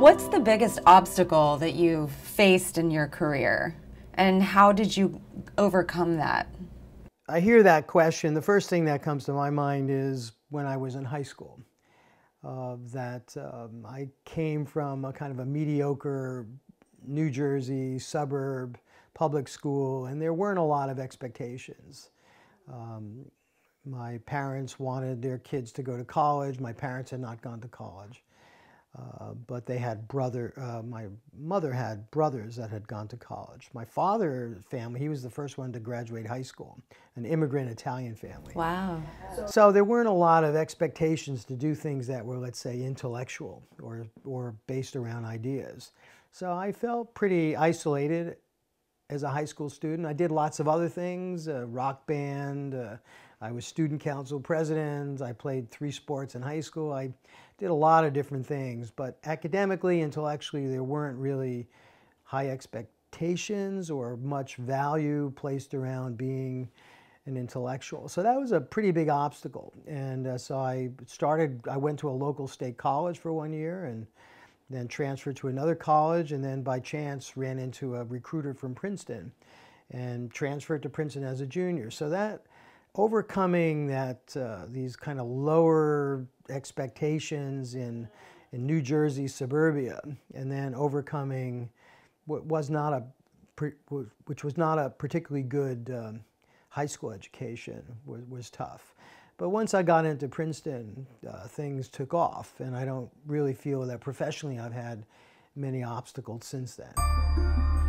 What's the biggest obstacle that you've faced in your career? And how did you overcome that? I hear that question. The first thing that comes to my mind is when I was in high school. Uh, that um, I came from a kind of a mediocre New Jersey suburb public school, and there weren't a lot of expectations. Um, my parents wanted their kids to go to college. My parents had not gone to college. Uh, but they had brother, uh, my mother had brothers that had gone to college. My father's family, he was the first one to graduate high school, an immigrant Italian family. Wow. So there weren't a lot of expectations to do things that were, let's say, intellectual or, or based around ideas. So I felt pretty isolated as a high school student. I did lots of other things, uh, rock band, uh, I was student council president. I played three sports in high school. I did a lot of different things, but academically, intellectually, there weren't really high expectations or much value placed around being an intellectual. So that was a pretty big obstacle. And uh, so I started, I went to a local state college for one year and then transferred to another college and then by chance ran into a recruiter from Princeton and transferred to Princeton as a junior. So that overcoming that uh, these kind of lower expectations in in New Jersey suburbia, and then overcoming what was not a which was not a particularly good um, high school education was, was tough. But once I got into Princeton, uh, things took off, and I don't really feel that professionally I've had many obstacles since then.